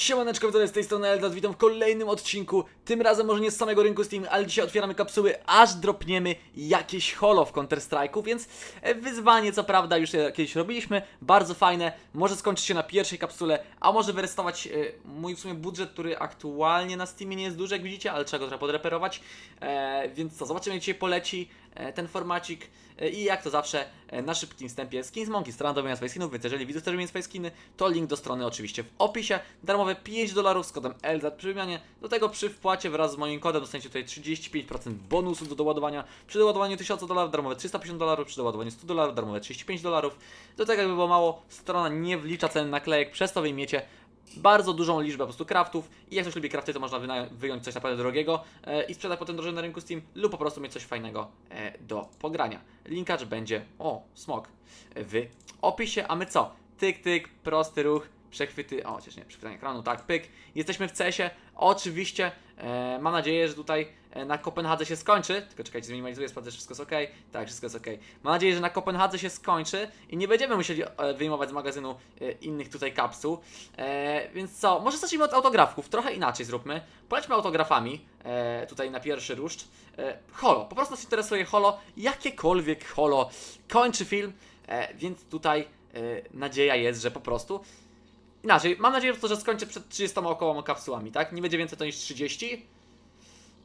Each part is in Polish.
Siemaneczko, widzowie, z tej strony Eldas, witam w kolejnym odcinku Tym razem może nie z samego rynku Steam, ale dzisiaj otwieramy kapsuły, aż dropniemy jakieś holo w Counter Strike'u Więc e, wyzwanie, co prawda, już kiedyś robiliśmy, bardzo fajne Może skończyć się na pierwszej kapsule, a może wyrestować e, mój w sumie budżet, który aktualnie na Steamie nie jest duży, jak widzicie Ale trzeba go trochę podreperować e, Więc co, zobaczymy jak dzisiaj poleci ten formacik E, I jak to zawsze e, na szybkim wstępie Skins Monkey, strona do swoich skinów, więc jeżeli widzę też mieć swoje skiny, to link do strony oczywiście w opisie. Darmowe 5 dolarów z kodem LZ przy wymianie. Do tego przy wpłacie wraz z moim kodem dostaniecie tutaj 35% bonusu do doładowania. Przy doładowaniu 1000 dolarów darmowe 350 dolarów, przy doładowaniu 100 dolarów darmowe 35 dolarów. Do tego jakby było mało, strona nie wlicza cen naklejek, przez to wyjmiecie bardzo dużą liczbę po prostu craftów i jak ktoś lubi crafty, to można wyjąć coś naprawdę drogiego e, i sprzedać potem drożej na rynku Steam lub po prostu mieć coś fajnego e, do pogrania. Linkacz będzie, o, smok, w opisie, a my co? Tyk, tyk, prosty ruch, przechwyty, o, chociaż nie, przechwytanie ekranu, tak, pyk. Jesteśmy w CS-ie, oczywiście, e, mam nadzieję, że tutaj e, na Kopenhadze się skończy, tylko czekajcie, zminimalizuję, sprawdzę, że wszystko jest ok, tak, wszystko jest ok. Mam nadzieję, że na Kopenhadze się skończy i nie będziemy musieli e, wyjmować z magazynu e, innych tutaj kapsuł, e, więc co, może zacznijmy od autografów, trochę inaczej zróbmy, polećmy autografami, e, tutaj na pierwszy ruszt, e, holo, po prostu nas interesuje holo, jakiekolwiek holo, kończy film, więc tutaj nadzieja jest, że po prostu Inaczej, mam nadzieję, że skończę przed 30 około kapsułami, tak? Nie będzie więcej to niż 30.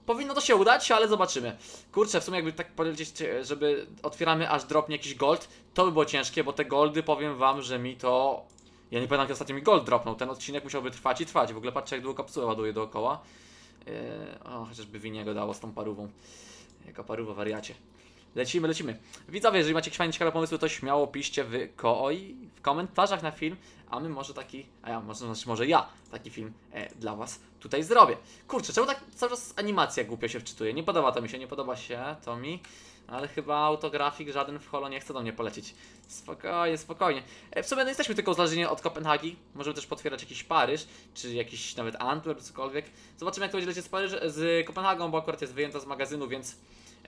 Powinno to się udać, ale zobaczymy. Kurczę, w sumie jakby tak powiedzieć, żeby otwieramy aż dropnie jakiś gold, to by było ciężkie, bo te goldy, powiem wam, że mi to... Ja nie pamiętam, jak ostatnio mi gold dropnął. Ten odcinek musiałby trwać i trwać. W ogóle patrzcie, jak długo kapsułę ładuje dookoła. Yy, o, chociażby winiego dało z tą parówą. Jaka paruwa, wariacie. Lecimy, lecimy. Widzowie, jeżeli macie jakieś fajne, ciekawe pomysły, to śmiało piszcie w koi, w komentarzach na film, a my może taki, a ja, może, znaczy może ja taki film e, dla was tutaj zrobię. Kurczę, czemu tak cały czas animacja głupio się wczytuje? Nie podoba to mi się, nie podoba się to mi, ale chyba autografik żaden w holo nie chce do mnie polecieć. Spokojnie, spokojnie. E, w sumie no jesteśmy tylko uzależnieni od Kopenhagi, możemy też potwierać jakiś Paryż, czy jakiś nawet Antwerp, cokolwiek. Zobaczymy jak to będzie lecieć z, Paryż, z Kopenhagą, bo akurat jest wyjęta z magazynu, więc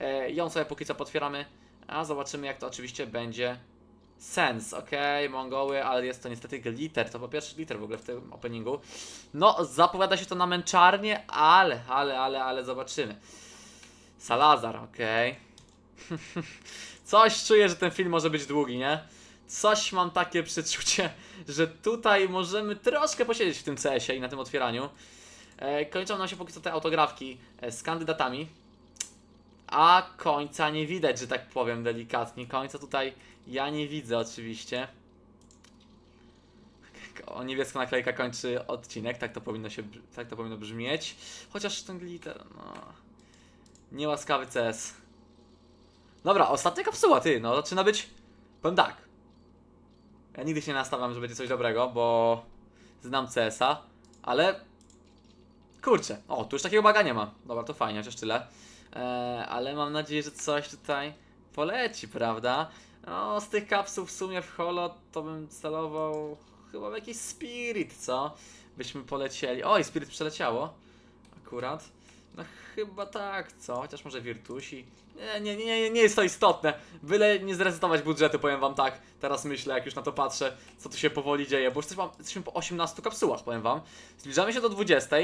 E, ją sobie póki co potwieramy, a zobaczymy jak to oczywiście będzie sens, ok, Mongoły, ale jest to niestety glitter, to po pierwszy glitter w ogóle w tym openingu. No, zapowiada się to na męczarnię, ale, ale, ale, ale zobaczymy. Salazar, ok. Coś czuję, że ten film może być długi, nie? Coś mam takie przeczucie, że tutaj możemy troszkę posiedzieć w tym CS-ie i na tym otwieraniu. E, kończą nam się póki co te autografki e, z kandydatami. A końca nie widać, że tak powiem delikatnie. Końca tutaj ja nie widzę oczywiście. O niebieska naklejka kończy odcinek, tak to powinno się, tak to powinno brzmieć. Chociaż ten glitter, no... Niełaskawy CS. Dobra, ostatnia kapsuła, ty, no zaczyna być... Powiem tak. Ja nigdy się nie nastawiam, że będzie coś dobrego, bo... Znam CS-a, ale... Kurczę, o, tu już takiego baga nie ma. Dobra, to fajnie, chociaż tyle. E, ale mam nadzieję, że coś tutaj poleci, prawda? No, z tych kapsuł w sumie w holo to bym celował chyba w jakiś spirit, co? Byśmy polecieli. Oj, spirit przeleciało. Akurat. No chyba tak, co? Chociaż może Virtusi. Nie, nie, nie, nie jest to istotne. Byle nie zresetować budżetu, powiem wam tak. Teraz myślę, jak już na to patrzę, co tu się powoli dzieje. Bo już jesteśmy po 18 kapsułach, powiem wam. Zbliżamy się do 20.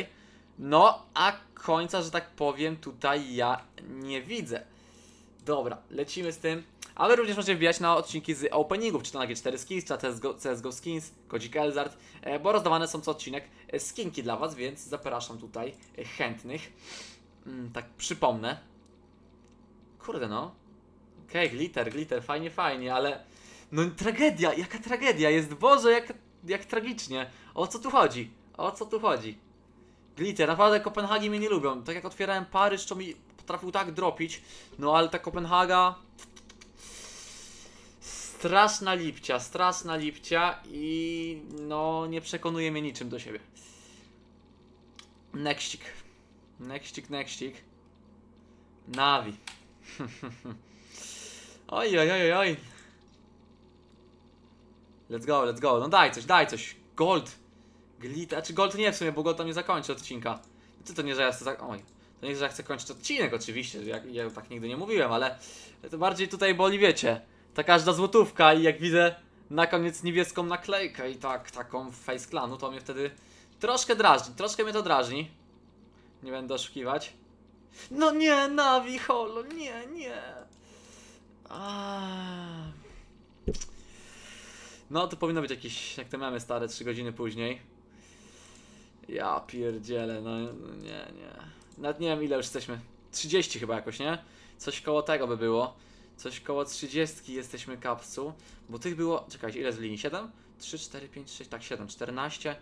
No, a końca, że tak powiem, tutaj ja nie widzę. Dobra, lecimy z tym. Ale również możecie wbijać na odcinki z openingów, czy to na G4 Skins, czy CSGO, CSGO Skins, Kodzik Elzard, e, bo rozdawane są co odcinek e, skinki dla Was, więc zapraszam tutaj e, chętnych. Mm, tak przypomnę. Kurde no. Okej, okay, glitter, glitter, fajnie, fajnie, ale... No tragedia, jaka tragedia jest, Boże, jak, jak tragicznie. O co tu chodzi? O co tu chodzi? Glitter, naprawdę Kopenhagi mnie nie lubią. Tak jak otwierałem Paryż, to mi potrafił tak dropić. No ale ta Kopenhaga... Straszna lipcia, straszna lipcia i no nie przekonuje mnie niczym do siebie. Nextik. Nextik, nextik. Navi. oj, oj, oj, oj. Let's go, let's go. No daj coś, daj coś. Gold. Glita, czy Gold nie w sumie, bo Gold tam nie zakończy odcinka. Ty to nie, że ja chcę, oj, to nie, że ja chcę kończyć odcinek oczywiście, ja, ja tak nigdy nie mówiłem, ale to bardziej tutaj boli, wiecie, ta każda złotówka i jak widzę na koniec niebieską naklejkę i tak, taką face clanu, to mnie wtedy Troszkę drażni, troszkę mnie to drażni. Nie będę oszukiwać. No nie, Navi Holo, nie, nie. No to powinno być jakieś, jak te mamy stare, 3 godziny później. Ja pierdzielę, no nie, nie. Nawet nie wiem ile już jesteśmy. 30 chyba jakoś, nie? Coś koło tego by było. Coś koło 30 jesteśmy kapsuł. Bo tych było. Czekajcie, ile z linii? 7? 3, 4, 5, 6, tak 7, 14.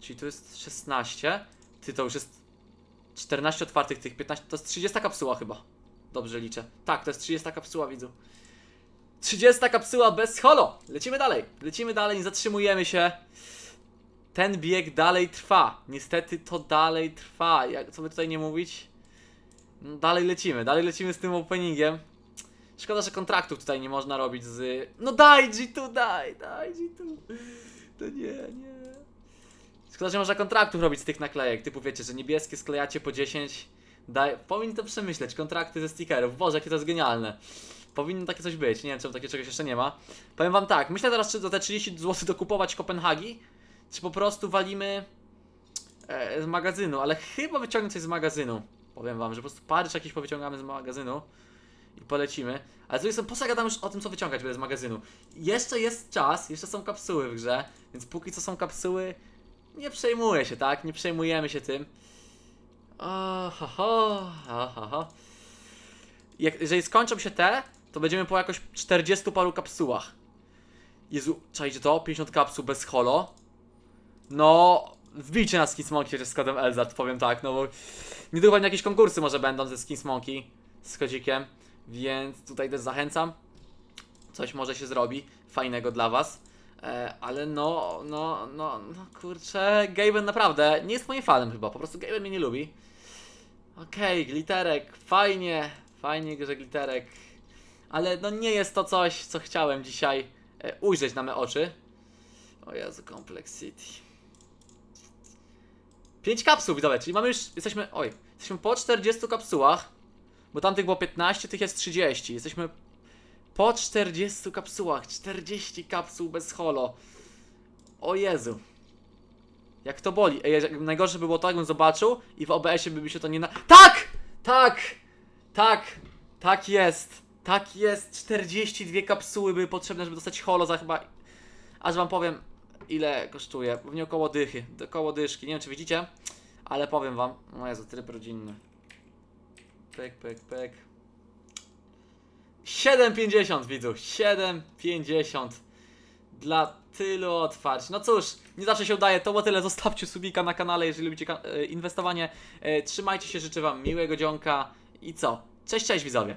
Czyli tu jest 16. Ty to już jest 14 otwartych tych 15. To jest 30 kapsuła chyba. Dobrze liczę. Tak, to jest 30 kapsuła, widzu. 30 kapsuła bez holo. Lecimy dalej. Lecimy dalej, nie zatrzymujemy się. Ten bieg dalej trwa. Niestety to dalej trwa. Jak, co by tutaj nie mówić? No, dalej lecimy, dalej lecimy z tym openingiem. Szkoda, że kontraktów tutaj nie można robić z... No daj G2, daj, daj G2. To nie, nie. Szkoda, że można kontraktów robić z tych naklejek. Typu wiecie, że niebieskie sklejacie po 10. Daj... Powinni to przemyśleć, kontrakty ze stickerów. Boże, jakie to jest genialne. Powinno takie coś być. Nie wiem, czemu takie czegoś jeszcze nie ma. Powiem wam tak, myślę teraz, czy za te 30 zł dokupować Kopenhagi, czy po prostu walimy e, z magazynu, ale chyba wyciągnę coś z magazynu. Powiem wam, że po prostu parycz jakiś powyciągamy z magazynu i polecimy. Ale z drugiej strony, po już o tym, co wyciągać z magazynu? Jeszcze jest czas, jeszcze są kapsuły w grze, więc póki co są kapsuły, nie przejmuję się, tak? Nie przejmujemy się tym. O, ho, ho, ho, ho, ho. Jak, jeżeli skończą się te, to będziemy po jakoś 40 paru kapsułach. Jezu, czajcie to? 50 kapsuł bez holo. No, wbijcie na Skins Monkey z kodem Elzart, powiem tak, no bo niedługo pewnie jakieś konkursy może będą ze Skins Monkey z kodzikiem, więc tutaj też zachęcam. Coś może się zrobi fajnego dla was. E, ale no, no, no, no kurczę, Gaben naprawdę nie jest moim fanem chyba, po prostu Gaben mnie nie lubi. Okej, gliterek, fajnie, fajnie, że gliterek, ale no nie jest to coś, co chciałem dzisiaj e, ujrzeć na me oczy. O Jezu, Complexity. 5 kapsuł widzowie, czyli mamy już, jesteśmy, oj, jesteśmy po 40 kapsułach, bo tamtych było 15, tych jest 30, jesteśmy po 40 kapsułach, 40 kapsuł bez holo. O Jezu. Jak to boli. Ej, najgorsze by było to, jakbym zobaczył i w OBS-ie by mi się to nie na... Tak! Tak! Tak! Tak jest! Tak jest! 42 kapsuły były potrzebne, żeby dostać holo za chyba... Aż wam powiem, ile kosztuje. Pewnie około dychy, około dyszki. Nie wiem, czy widzicie, ale powiem wam. O Jezu, tryb rodzinny. Pek, pek, pek. 7,50 widzów, 7,50 dla tylu otwarć. No cóż, nie zawsze się udaje, to było tyle. Zostawcie subika na kanale, jeżeli lubicie e, inwestowanie. E, Trzymajcie się, życzę wam miłego dzionka i co? Cześć, cześć widzowie.